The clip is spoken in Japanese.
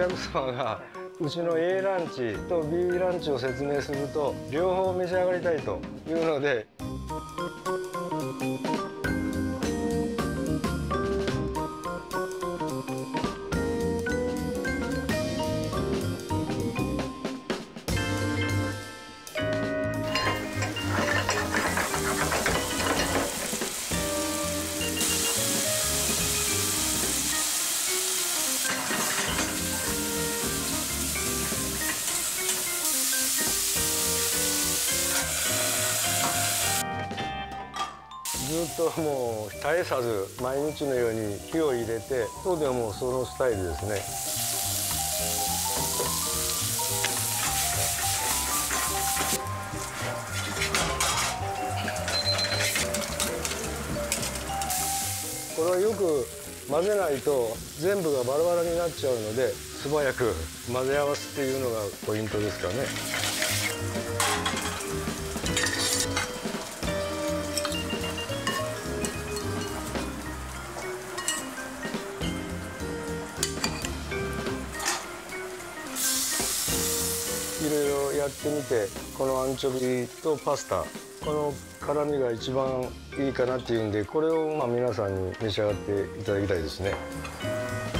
客様がうちの A ランチと B ランチを説明すると両方召し上がりたいというので。ずっともう絶えさず毎日のように火を入れて当ではもうそのスタイルですねこれをよく混ぜないと全部がバラバラになっちゃうので素早く混ぜ合わすっていうのがポイントですかね。ろいろやってみてこのアンチョビとパスタこの辛みが一番いいかなっていうんでこれをまあ皆さんに召し上がっていただきたいですね。